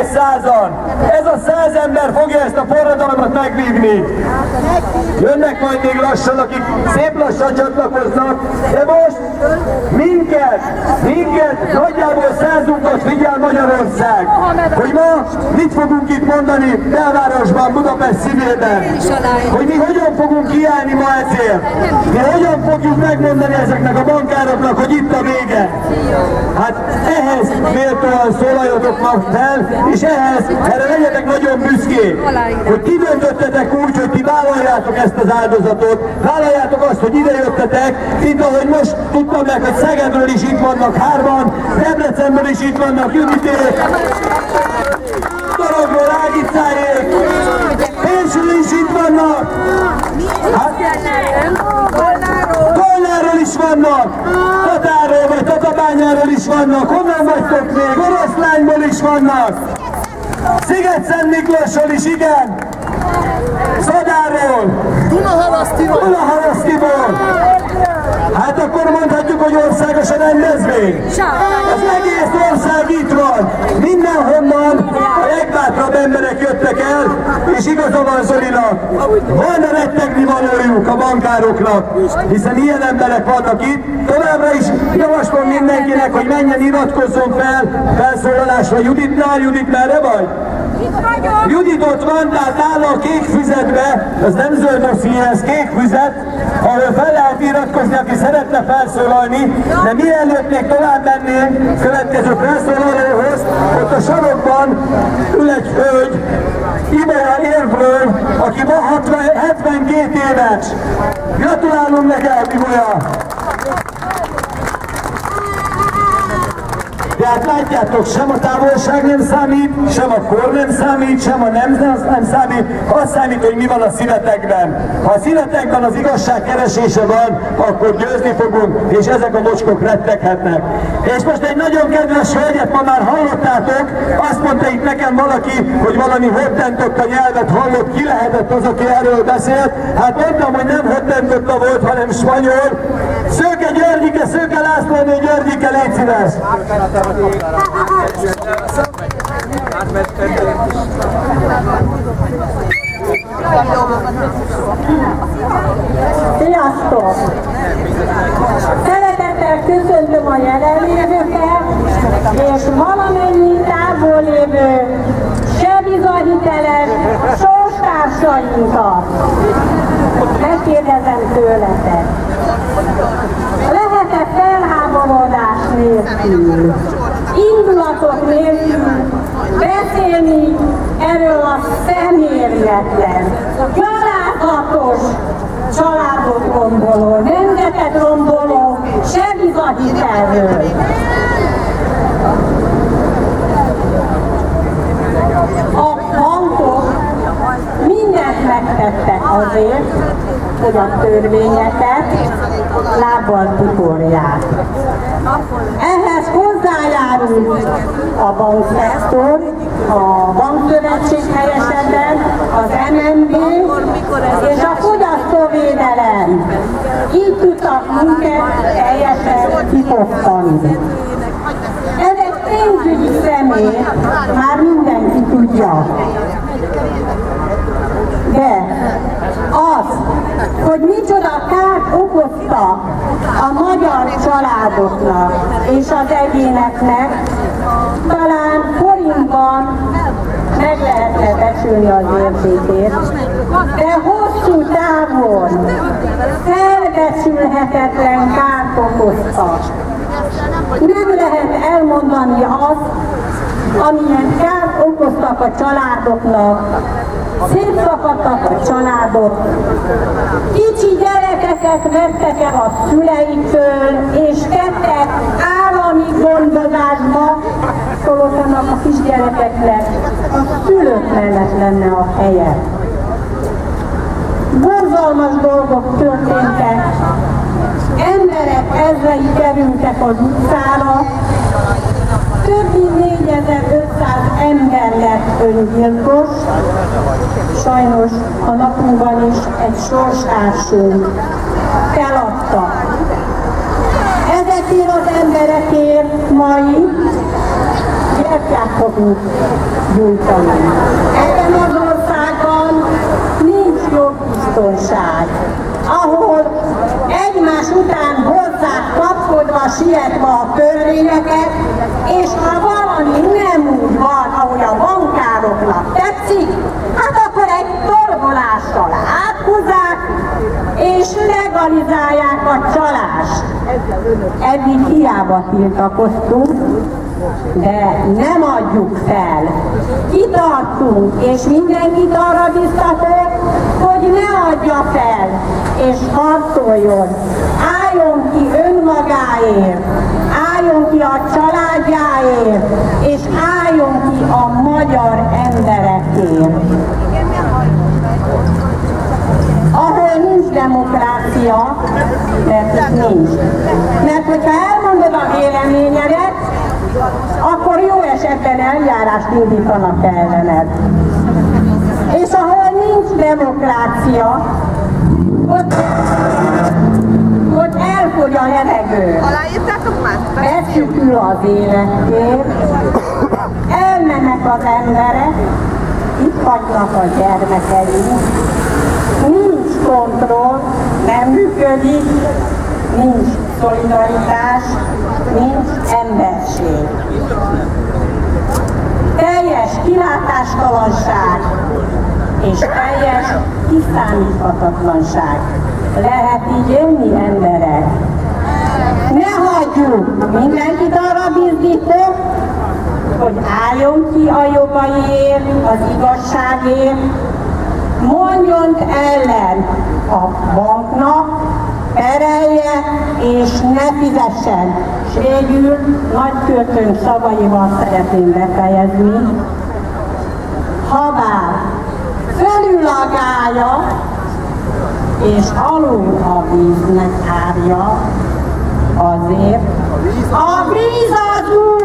egész százan. Ez a száz ember fogja ezt a forradalmat megvívni. Jönnek majd még lassan, akik szép lassan csatlakoznak, de most minket, minket nagyjából százunkat figyel Magyarország, hogy ma mit fogunk itt mondani belvárosban, Budapest szívében, hogy mi hogyan fogunk kiállni ma ezért, mi hogyan fogjuk megmondani ezeknek a bankároknak, hogy itt a vége. Hát ehhez méltóan szólaljatok ma fel, és ehhez, erre legyetek nagyon büszkék, hogy ti döntöttetek úgy, hogy ti vállaljátok ezt az áldozatot, vállaljátok azt, hogy ide jöttetek, mint ahogy most tudtam meg, hogy Szegedről is itt vannak hárman, Debrecenből is itt vannak Juditék, Dorogról Ágicáék, Pécsről is itt vannak, hát, Kolnáról is vannak, Tatáról vagy Tatabányáról is vannak, honnan vagytok még, Oroszlányból is vannak, Sziget-Szent Miklósról is, igen, országos a rendezvény. Az egész ország itt van. Mindenhonnan a legbátrabb emberek jöttek el, és igaza van Zolinak. Van rettegni valójuk a bankároknak, hiszen ilyen emberek vannak itt. Továbbra is javaslom mindenkinek, hogy menjen iratkozzon fel felszólalásra Juditnál. Judit, merre vagy? Judit ott van, a kék füzetbe, az nem zöld dosszié, ez kék füzet, ahol fel lehet iratkozni, aki szeretne felszólalni, de mielőtt még tovább mennénk következő felszólalóhoz, ott a sarokban ül egy hölgy, Ibolya érvről, aki ma 60, 72 éves. Gratulálunk neked, Ibolya! Tehát látjátok, sem a távolság nem számít, sem a kor nem számít, sem a nem, nem számít, az számít, hogy mi van a szívetekben. Ha a szívetekben az igazság keresése van, akkor győzni fogunk, és ezek a mocskok retteghetnek. És most egy nagyon kedves hölgyet ma már hallottátok, azt mondta itt nekem valaki, hogy valami hottentotta nyelvet hallott, ki lehetett az, aki erről beszélt. Hát mondtam, hogy nem hottentotta volt, hanem spanyol. Szőke Györgyike, Szőke Lászlónő Györgyike, légy szíves! Sziasztok! Szeretettel köszöntöm a jelenlévőket, és valamennyi távol lévő sebizahiteles sorstársainkat. Megkérdezem tőletek. Nélkül, indulatok nélkül beszélni erről a szemérmetlen, gyalázatos családot romboló, nemzetet romboló sebizahitelről. A bankok mindent megtettek azért, hogy a törvényeket lábbal tiporják. Ehhez hozzájárult a bankszektor, a bankszövetség helyesebben, az MNB és a fogyasztóvédelem. Így tudtak minket teljesen kifosztani. Ezek pénzügyi személy, már mindenki tudja. De az, hogy micsoda kárt okozta a magyar családoknak és az egyéneknek, talán forintban meg lehetne becsülni az értékét, de hosszú távon felbecsülhetetlen kárt okozta. Nem lehet elmondani azt, amilyen kárt okoztak a családoknak, szétszakadtak a családok, kicsi gyerekeket vettek el a szüleiktől, és kettek állami gondozásba, szólottak a kisgyerekeknek, a szülők mellett lenne a helye. Borzalmas dolgok történtek, emberek ezrei kerültek az utcára, több mint 4500 ember lett öngyilkos, sajnos a napunkban is egy sorstársunk feladta. Ezekért az emberekért mai gyertyát fogunk gyújtani. Ebben az országban nincs jogbiztonság, ahol egymás után hozzák kapkodva, sietve a törvényeket, és ha valami nem úgy van, ahogy a bankároknak tetszik, hát akkor egy torgolással áthúzzák, és legalizálják a csalást. Eddig hiába tiltakoztunk, de nem adjuk fel. Kitartunk, és mindenkit arra biztatok, hogy ne adja fel, és harcoljon. Álljon ki önmagáért, álljon ki a családjáért, és álljon ki a magyar emberekért. Ahol nincs demokrácia, mert ez nincs. Mert hogyha elmondod a véleményedet, akkor jó esetben eljárást indítanak ellened. És ahol nincs demokrácia, ott, elfogy a levegő. Aláírtátok már? Beszükül az életért, elmennek az emberek, itt hagynak a gyermekeink, nincs kontroll, nem működik, nincs szolidaritás, nincs emberség. Teljes kilátástalanság és teljes kiszámíthatatlanság. Lehet így élni emberek? Ne hagyjuk! Mindenkit arra bizdítok, hogy álljon ki a jogaiért, az igazságért, mondjon ellen a banknak, perelje és ne fizessen. És végül nagyköltőnk szavaival szeretném befejezni. Habár fölül a gája, és alul a víznek árja, azért a víz az úr!